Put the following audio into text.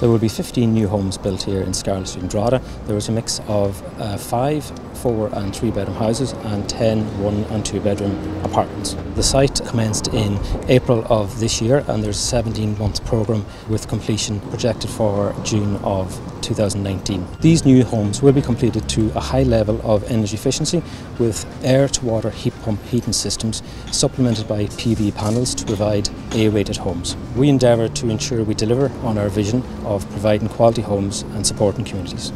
There will be 15 new homes built here in Scarlett Street in Drogheda. There is a mix of uh, five, four and three bedroom houses and 10 one and two bedroom apartments. The site commenced in April of this year and there's a 17 month programme with completion projected for June of 2019. These new homes will be completed to a high level of energy efficiency with air to water heat pump heating systems supplemented by PV panels to provide A-rated homes. We endeavour to ensure we deliver on our vision of providing quality homes and supporting communities.